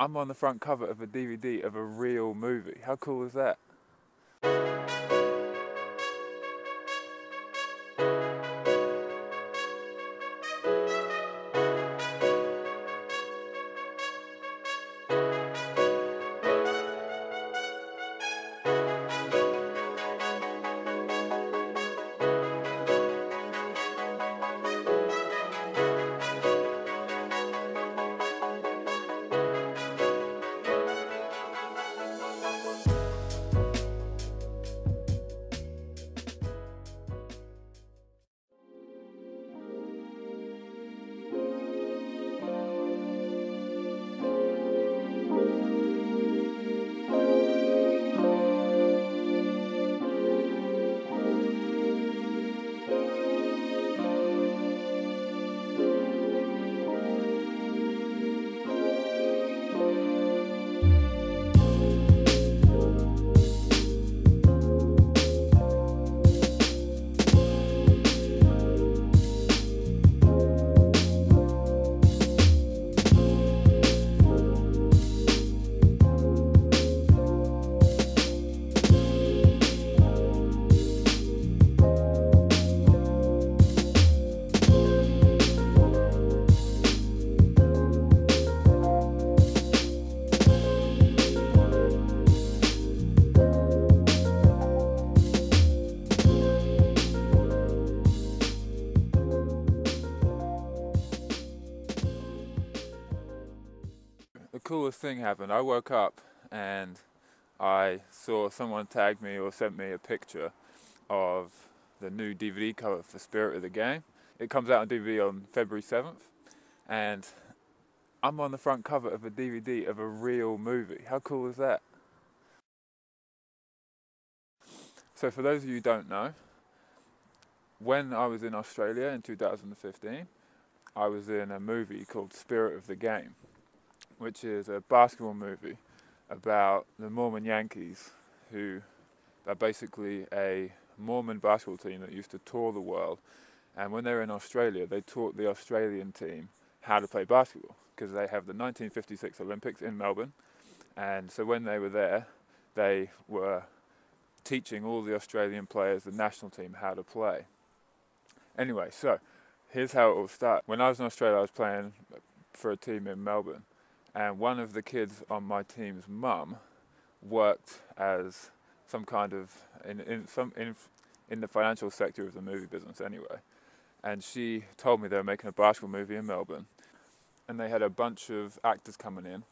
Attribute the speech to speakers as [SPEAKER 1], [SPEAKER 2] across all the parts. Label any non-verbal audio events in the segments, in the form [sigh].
[SPEAKER 1] I'm on the front cover of a DVD of a real movie. How cool is that? Coolest thing happened. I woke up and I saw someone tag me or sent me a picture of the new DVD cover for Spirit of the Game. It comes out on DVD on February 7th, and I'm on the front cover of a DVD of a real movie. How cool is that? So, for those of you who don't know, when I was in Australia in 2015, I was in a movie called Spirit of the Game which is a basketball movie about the Mormon Yankees, who are basically a Mormon basketball team that used to tour the world. And when they were in Australia, they taught the Australian team how to play basketball because they have the 1956 Olympics in Melbourne. And so when they were there, they were teaching all the Australian players, the national team, how to play. Anyway, so here's how it all started. When I was in Australia, I was playing for a team in Melbourne and one of the kids on my team's mum worked as some kind of in, in some in, in the financial sector of the movie business anyway. And she told me they were making a basketball movie in Melbourne. And they had a bunch of actors coming in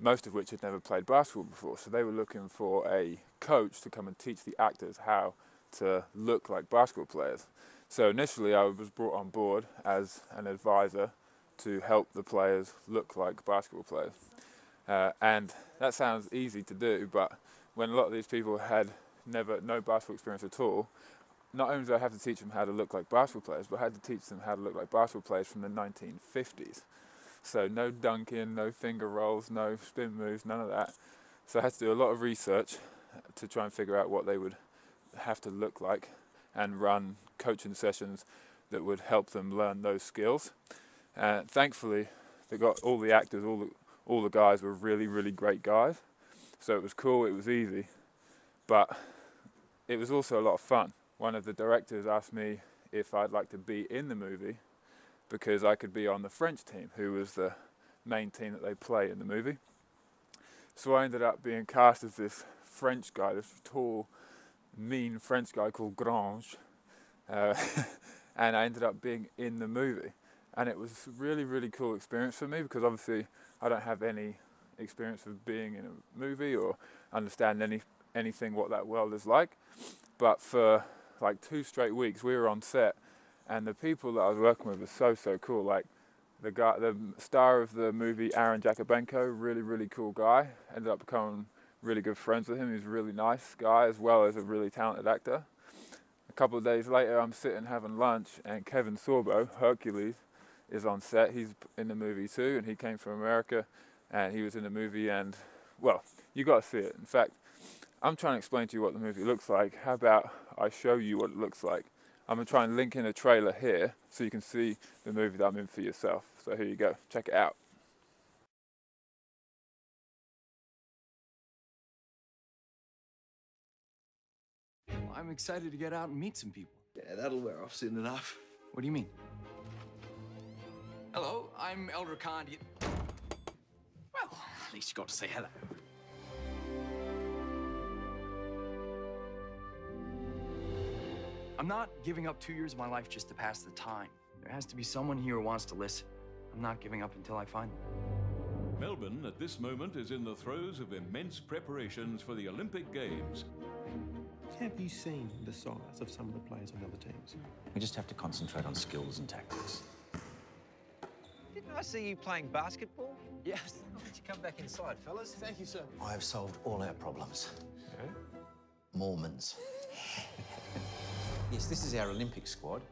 [SPEAKER 1] most of which had never played basketball before. So they were looking for a coach to come and teach the actors how to look like basketball players. So initially I was brought on board as an advisor to help the players look like basketball players. Uh, and that sounds easy to do, but when a lot of these people had never no basketball experience at all, not only did I have to teach them how to look like basketball players, but I had to teach them how to look like basketball players from the 1950s. So no dunking, no finger rolls, no spin moves, none of that. So I had to do a lot of research to try and figure out what they would have to look like and run coaching sessions that would help them learn those skills. And thankfully, they got all the actors, all the all the guys were really, really great guys. So it was cool, it was easy, but it was also a lot of fun. One of the directors asked me if I'd like to be in the movie because I could be on the French team, who was the main team that they play in the movie. So I ended up being cast as this French guy, this tall, mean French guy called Grange, uh, [laughs] and I ended up being in the movie and it was really really cool experience for me because obviously I don't have any experience of being in a movie or understand any anything what that world is like. But for like two straight weeks we were on set and the people that I was working with were so so cool. Like the guy the star of the movie Aaron Jakubenko really really cool guy. Ended up becoming really good friends with him. He's a really nice guy as well as a really talented actor. A couple of days later I'm sitting having lunch and Kevin Sorbo Hercules is on set. He's in the movie too, and he came from America, and he was in the movie. And well, you got to see it. In fact, I'm trying to explain to you what the movie looks like. How about I show you what it looks like? I'm gonna try and link in a trailer here so you can see the movie that I'm in for yourself. So here you go. Check it out.
[SPEAKER 2] I'm excited to get out and meet some people.
[SPEAKER 3] Yeah, that'll wear off soon enough.
[SPEAKER 2] What do you mean? Hello, I'm Elder Khan. Well, at least you got to say hello. I'm not giving up two years of my life just to pass the time. There has to be someone here who wants to listen. I'm not giving up until I find them.
[SPEAKER 4] Melbourne at this moment is in the throes of immense preparations for the Olympic Games.
[SPEAKER 5] Have you seen the size of some of the players on the other teams?
[SPEAKER 6] We just have to concentrate on skills and tactics.
[SPEAKER 7] Didn't I see you playing basketball?
[SPEAKER 6] Yes. [laughs]
[SPEAKER 7] Why don't you come back inside, fellas?
[SPEAKER 5] Thank you, sir.
[SPEAKER 6] I have solved all our problems. Mormons. yes, this is our Olympic squad.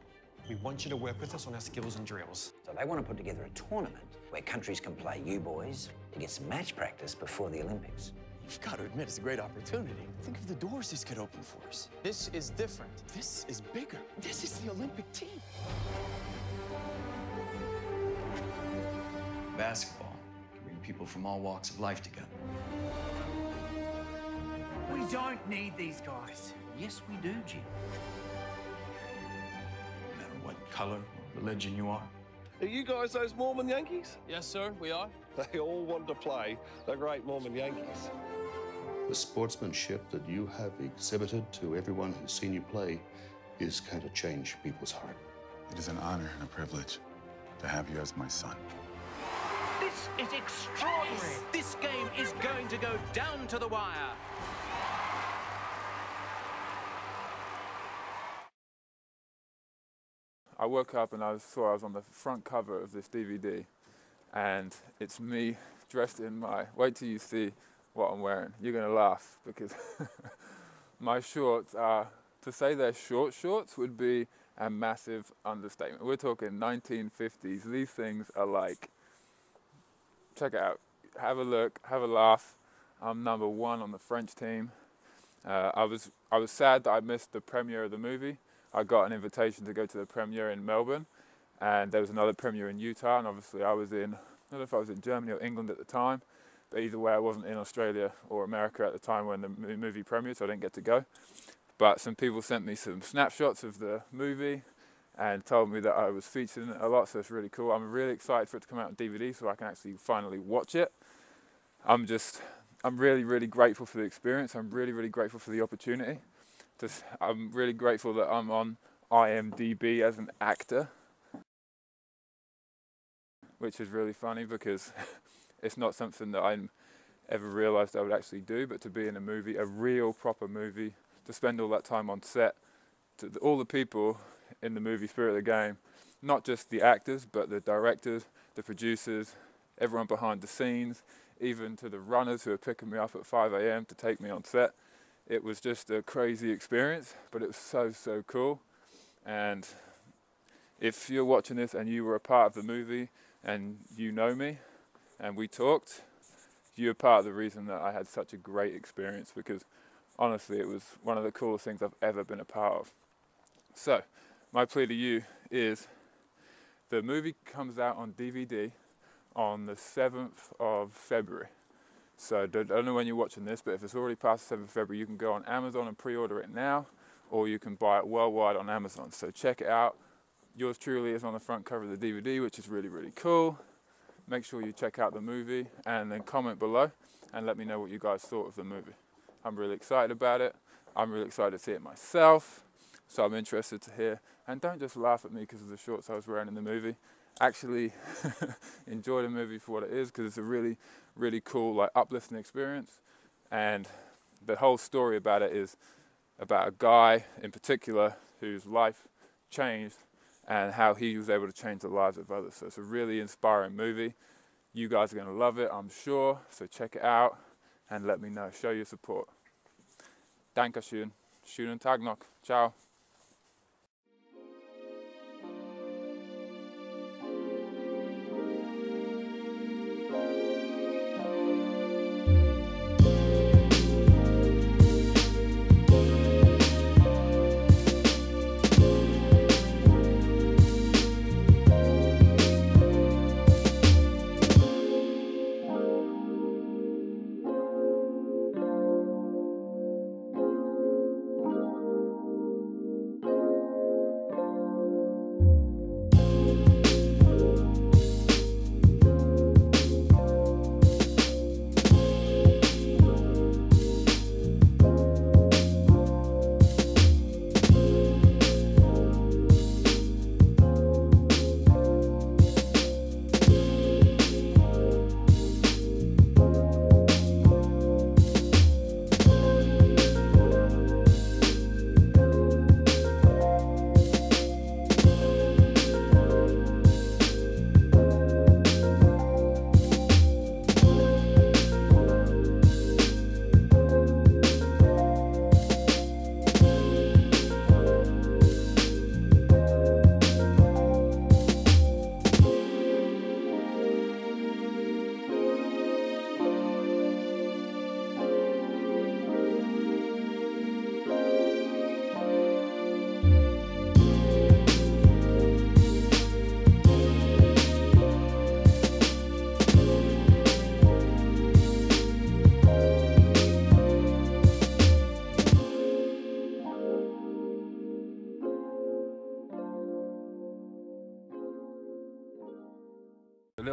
[SPEAKER 5] We want you to work with us on our skills and drills.
[SPEAKER 7] So they want to put together a tournament where countries can play you boys to get some match practice before the Olympics.
[SPEAKER 5] You've got to admit, it's a great opportunity. Think of the doors this could open for us. This is different. This is bigger. This is the Olympic team.
[SPEAKER 2] Basketball can bring people from all walks of life together.
[SPEAKER 8] We don't need these guys.
[SPEAKER 6] Yes, we do, Jim.
[SPEAKER 2] No matter what color or religion you are.
[SPEAKER 9] Are you guys those Mormon Yankees?
[SPEAKER 5] Yes, sir, we are.
[SPEAKER 9] They all want to play the great Mormon Yankees.
[SPEAKER 10] The sportsmanship that you have exhibited to everyone who's seen you play is going to change people's heart.
[SPEAKER 11] It is an honor and a privilege to have you as my son.
[SPEAKER 8] This is extraordinary. This game is going to go down to the wire.
[SPEAKER 1] I woke up and I saw I was on the front cover of this DVD, and it's me dressed in my. Wait till you see what I'm wearing. You're gonna laugh because [laughs] my shorts are. To say they're short shorts would be a massive understatement. We're talking 1950s. These things are like. Check it out. Have a look. Have a laugh. I'm number one on the French team. Uh, I was I was sad that I missed the premiere of the movie. I got an invitation to go to the premiere in Melbourne, and there was another premiere in Utah. And obviously, I was in I don't know if I was in Germany or England at the time, but either way, I wasn't in Australia or America at the time when the movie premiered, so I didn't get to go. But some people sent me some snapshots of the movie and told me that I was featured in it a lot, so it's really cool. I'm really excited for it to come out on DVD so I can actually finally watch it. I'm just, I'm really, really grateful for the experience. I'm really, really grateful for the opportunity. Just, I'm really grateful that I'm on IMDb as an actor, which is really funny because [laughs] it's not something that I ever realised I would actually do. But to be in a movie, a real proper movie, to spend all that time on set, to all the people in the movie Spirit of the Game, not just the actors, but the directors, the producers, everyone behind the scenes, even to the runners who are picking me up at 5 a.m. to take me on set. It was just a crazy experience, but it was so, so cool. And if you're watching this and you were a part of the movie and you know me and we talked, you're part of the reason that I had such a great experience because honestly, it was one of the coolest things I've ever been a part of. So, my plea to you is the movie comes out on DVD on the 7th of February. So, I don't know when you're watching this, but if it's already past the 7th of February, you can go on Amazon and pre order it now, or you can buy it worldwide on Amazon. So, check it out. Yours truly is on the front cover of the DVD, which is really, really cool. Make sure you check out the movie and then comment below and let me know what you guys thought of the movie. I'm really excited about it. I'm really excited to see it myself. So I'm interested to hear. And don't just laugh at me because of the shorts I was wearing in the movie. Actually, [laughs] enjoy the movie for what it is because it's a really, really cool, like uplifting experience. And the whole story about it is about a guy in particular whose life changed and how he was able to change the lives of others. So it's a really inspiring movie. You guys are going to love it, I'm sure. So check it out and let me know. Show your support. Dankeschön. Schönen Tag noch. Ciao.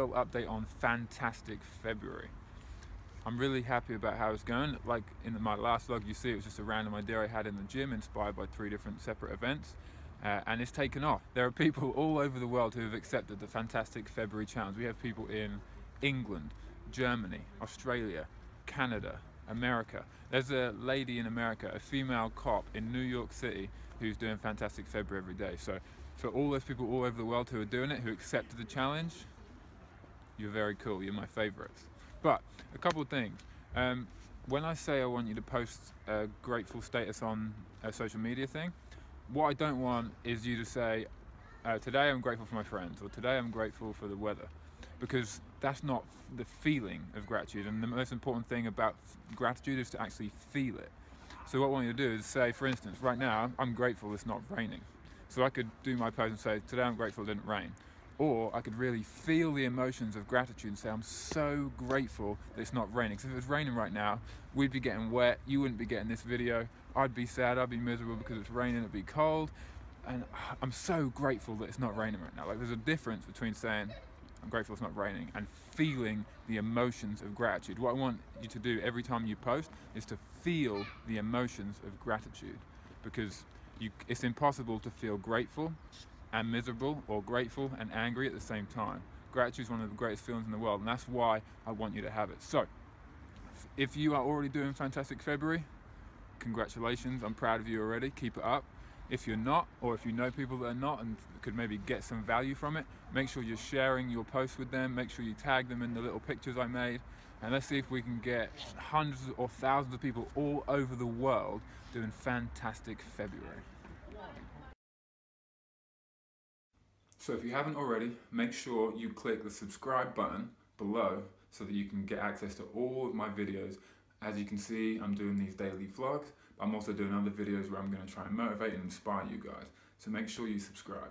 [SPEAKER 1] Little update on Fantastic February. I'm really happy about how it's going. Like in my last vlog, you see it was just a random idea I had in the gym, inspired by three different separate events, uh, and it's taken off. There are people [laughs] all over the world who have accepted the Fantastic February Challenge. We have people in England, Germany, Australia, Canada, America. There's a lady in America, a female cop in New York City, who's doing Fantastic February every day. So for all those people all over the world who are doing it, who accepted the challenge, you're very cool. You're my favorites. But a couple of things. Um, when I say I want you to post a grateful status on a social media thing, what I don't want is you to say, uh, today I'm grateful for my friends, or today I'm grateful for the weather, because that's not the feeling of gratitude. And the most important thing about gratitude is to actually feel it. So what I want you to do is say, for instance, right now, I'm grateful it's not raining. So I could do my post and say, today I'm grateful it didn't rain. Or I could really feel the emotions of gratitude and say, I'm so grateful that it's not raining. Because if it was raining right now, we'd be getting wet, you wouldn't be getting this video, I'd be sad, I'd be miserable because it's raining, it'd be cold. And I'm so grateful that it's not raining right now. Like there's a difference between saying, I'm grateful it's not raining, and feeling the emotions of gratitude. What I want you to do every time you post is to feel the emotions of gratitude because you, it's impossible to feel grateful and miserable or grateful and angry at the same time. Gratitude is one of the greatest feelings in the world, and that's why I want you to have it. So, if you are already doing Fantastic February, congratulations, I'm proud of you already, keep it up. If you're not, or if you know people that are not and could maybe get some value from it, make sure you're sharing your post with them, make sure you tag them in the little pictures I made, and let's see if we can get hundreds or thousands of people all over the world doing Fantastic February. So if you haven't already, make sure you click the subscribe button below so that you can get access to all of my videos. As you can see, I'm doing these daily vlogs. I'm also doing other videos where I'm going to try and motivate and inspire you guys. So make sure you subscribe.